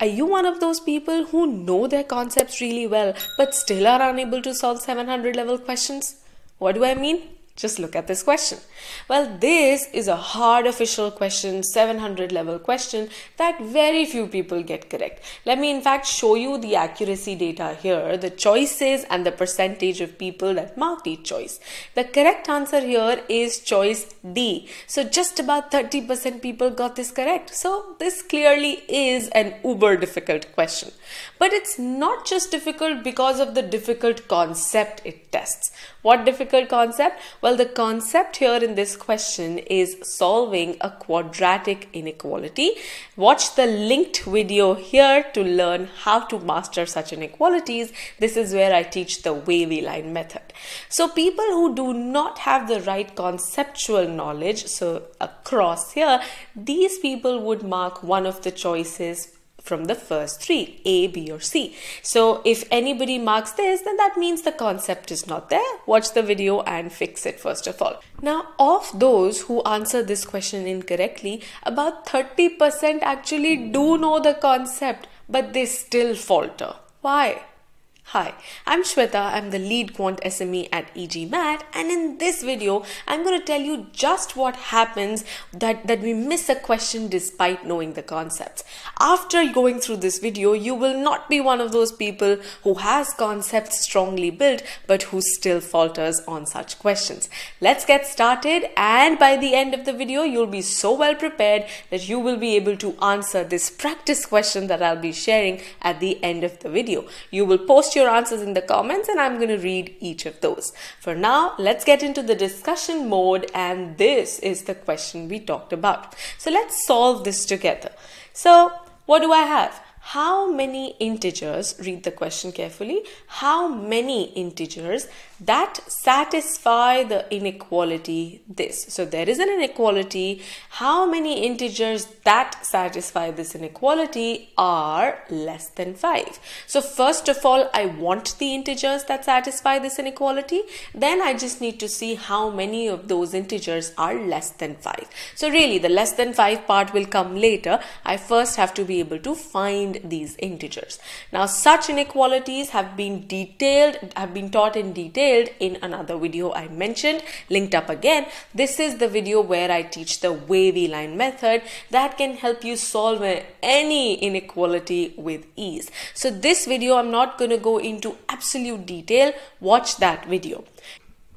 Are you one of those people who know their concepts really well but still are unable to solve 700 level questions? What do I mean? Just look at this question. Well, this is a hard official question, 700 level question that very few people get correct. Let me in fact show you the accuracy data here, the choices and the percentage of people that marked each choice. The correct answer here is choice D. So just about 30% people got this correct. So this clearly is an uber difficult question. But it's not just difficult because of the difficult concept it tests. What difficult concept? Well, the concept here in this question is solving a quadratic inequality. Watch the linked video here to learn how to master such inequalities. This is where I teach the wavy line method. So people who do not have the right conceptual knowledge, so across here, these people would mark one of the choices from the first three A, B, or C. So if anybody marks this, then that means the concept is not there. Watch the video and fix it first of all. Now, of those who answer this question incorrectly, about 30% actually do know the concept, but they still falter. Why? Hi, I'm Shweta. I'm the lead quant SME at e-GMAT and in this video, I'm going to tell you just what happens that, that we miss a question despite knowing the concepts. After going through this video, you will not be one of those people who has concepts strongly built but who still falters on such questions. Let's get started and by the end of the video, you'll be so well prepared that you will be able to answer this practice question that I'll be sharing at the end of the video. You will post your answers in the comments and I'm going to read each of those. For now, let's get into the discussion mode and this is the question we talked about. So let's solve this together. So what do I have? How many integers, read the question carefully, how many integers that satisfy the inequality this. So there is an inequality. How many integers that satisfy this inequality are less than 5. So first of all, I want the integers that satisfy this inequality. Then I just need to see how many of those integers are less than 5. So really the less than 5 part will come later. I first have to be able to find these integers. Now such inequalities have been detailed, have been taught in detail detailed in another video I mentioned, linked up again. This is the video where I teach the wavy line method that can help you solve any inequality with ease. So this video, I'm not going to go into absolute detail. Watch that video.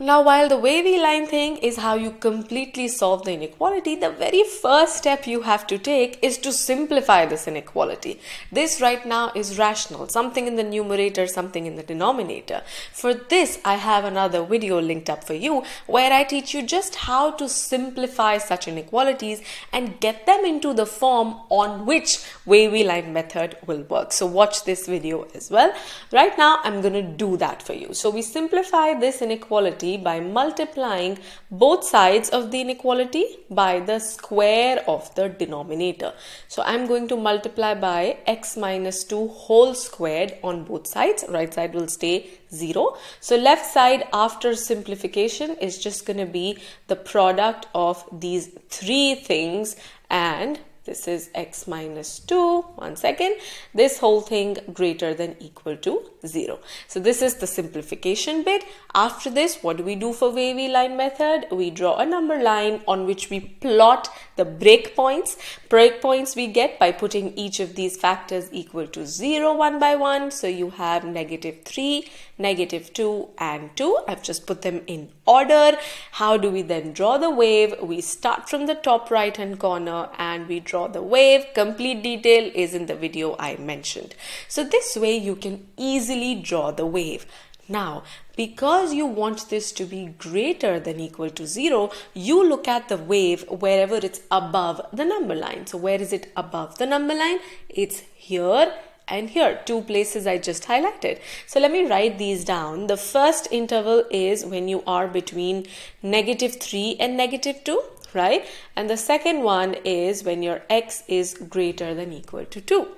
Now, while the wavy line thing is how you completely solve the inequality, the very first step you have to take is to simplify this inequality. This right now is rational, something in the numerator, something in the denominator. For this, I have another video linked up for you where I teach you just how to simplify such inequalities and get them into the form on which wavy line method will work. So watch this video as well. Right now, I'm going to do that for you. So we simplify this inequality inequality by multiplying both sides of the inequality by the square of the denominator. So I'm going to multiply by x minus 2 whole squared on both sides. Right side will stay 0. So left side after simplification is just going to be the product of these three things and this is x minus 2. One second. This whole thing greater than equal to 0. So this is the simplification bit. After this, what do we do for wavy line method? We draw a number line on which we plot the breakpoints. Breakpoints we get by putting each of these factors equal to 0 one by one. So you have negative 3, negative 2 and 2. I've just put them in order. How do we then draw the wave? We start from the top right hand corner and we draw the wave. Complete detail is in the video I mentioned. So this way you can easily draw the wave. Now, because you want this to be greater than equal to 0, you look at the wave wherever it's above the number line. So where is it above the number line? It's here and here two places I just highlighted. So let me write these down. The first interval is when you are between negative 3 and negative 2 right? And the second one is when your x is greater than equal to 2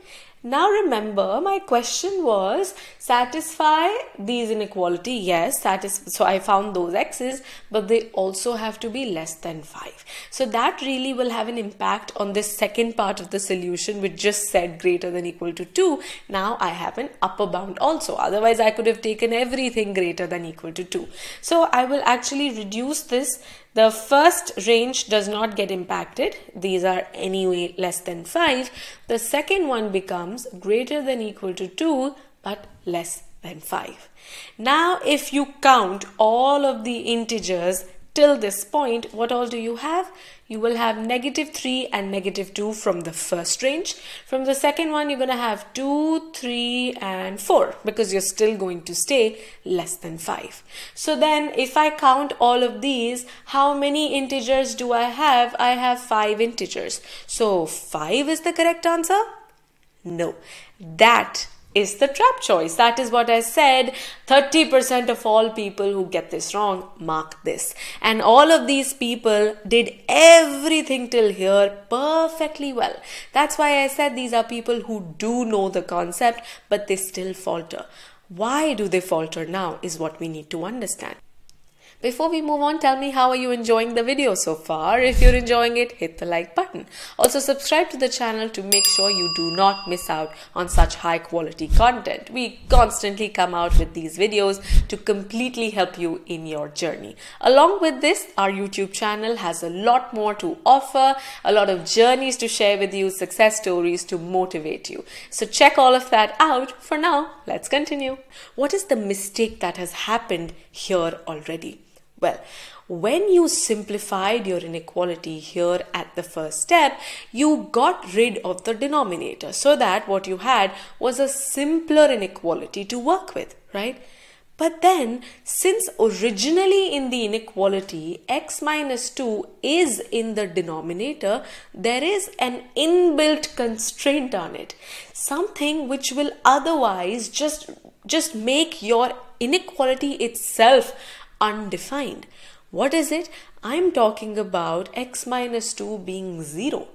Now remember, my question was satisfy these inequality. Yes, satis- so I found those x's, but they also have to be less than 5. So that really will have an impact on this second part of the solution, which just said greater than equal to 2. Now I have an upper bound also. Otherwise, I could have taken everything greater than equal to 2. So I will actually reduce this the first range does not get impacted. These are anyway less than 5. The second one becomes greater than equal to 2 but less than 5. Now if you count all of the integers till this point, what all do you have? You will have negative 3 and negative 2 from the first range. From the second one, you're going to have 2, 3 and 4 because you're still going to stay less than 5. So then if I count all of these, how many integers do I have? I have 5 integers. So 5 is the correct answer? No. That is the trap choice. That is what I said. 30% of all people who get this wrong mark this. And all of these people did everything till here perfectly well. That's why I said these are people who do know the concept, but they still falter. Why do they falter now is what we need to understand. Before we move on, tell me how are you enjoying the video so far? If you're enjoying it, hit the like button. Also subscribe to the channel to make sure you do not miss out on such high quality content. We constantly come out with these videos to completely help you in your journey. Along with this, our YouTube channel has a lot more to offer, a lot of journeys to share with you, success stories to motivate you. So check all of that out. For now, let's continue. What is the mistake that has happened here already? Well, when you simplified your inequality here at the first step, you got rid of the denominator so that what you had was a simpler inequality to work with, right? But then, since originally in the inequality x minus 2 is in the denominator, there is an inbuilt constraint on it. Something which will otherwise just, just make your inequality itself undefined. What is it? I'm talking about x minus 2 being 0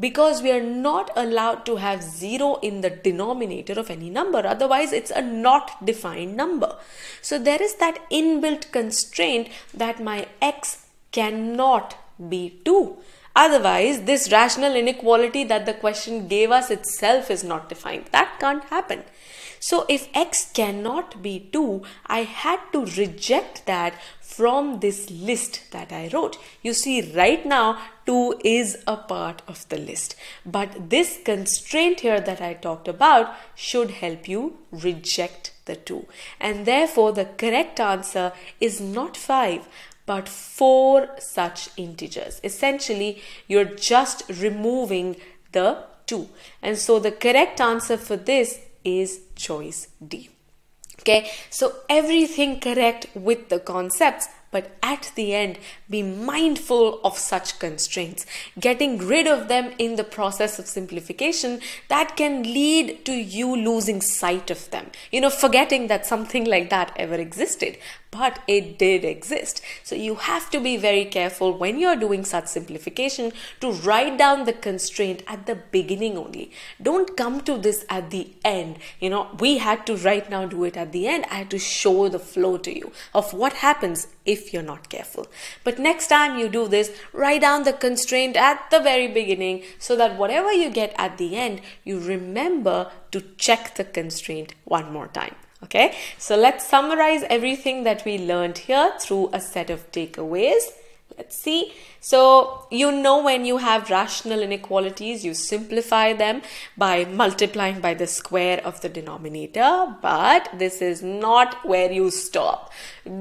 because we are not allowed to have 0 in the denominator of any number. Otherwise, it's a not defined number. So there is that inbuilt constraint that my x cannot be 2. Otherwise, this rational inequality that the question gave us itself is not defined. That can't happen. So if x cannot be 2, I had to reject that from this list that I wrote. You see right now 2 is a part of the list. But this constraint here that I talked about should help you reject the 2. And therefore the correct answer is not 5 but four such integers. Essentially, you're just removing the 2. And so the correct answer for this is choice D. Okay, so everything correct with the concepts, but at the end, be mindful of such constraints. Getting rid of them in the process of simplification that can lead to you losing sight of them. You know, forgetting that something like that ever existed but it did exist. So you have to be very careful when you're doing such simplification to write down the constraint at the beginning only. Don't come to this at the end. You know, we had to right now do it at the end. I had to show the flow to you of what happens if you're not careful. But next time you do this, write down the constraint at the very beginning so that whatever you get at the end, you remember to check the constraint one more time. Okay, so let's summarize everything that we learned here through a set of takeaways. Let's see. So, you know, when you have rational inequalities, you simplify them by multiplying by the square of the denominator. But this is not where you stop.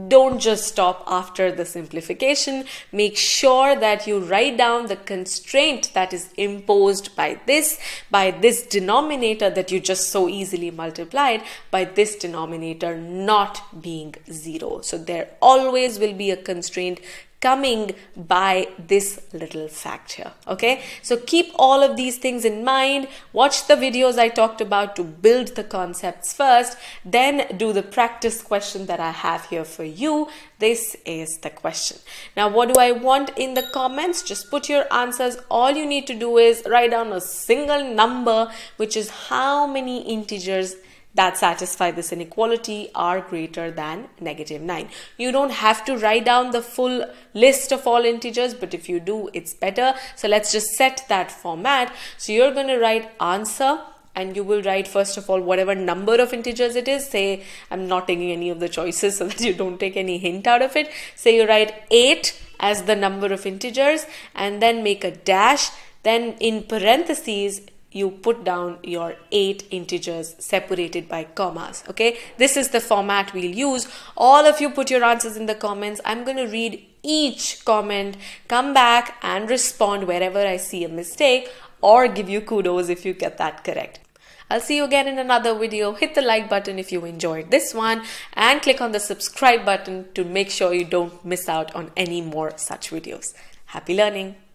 Don't just stop after the simplification. Make sure that you write down the constraint that is imposed by this, by this denominator that you just so easily multiplied, by this denominator not being zero. So, there always will be a constraint coming by this little fact here. Okay, so keep all of these things in mind. Watch the videos I talked about to build the concepts first, then do the practice question that I have here for you. This is the question. Now, what do I want in the comments? Just put your answers. All you need to do is write down a single number, which is how many integers that satisfy this inequality are greater than negative 9. You don't have to write down the full list of all integers, but if you do, it's better. So let's just set that format. So you're going to write answer and you will write first of all whatever number of integers it is say i'm not taking any of the choices so that you don't take any hint out of it say you write 8 as the number of integers and then make a dash then in parentheses you put down your eight integers separated by commas okay this is the format we'll use all of you put your answers in the comments i'm going to read each comment come back and respond wherever i see a mistake or give you kudos if you get that correct I'll see you again in another video. Hit the like button if you enjoyed this one and click on the subscribe button to make sure you don't miss out on any more such videos. Happy learning!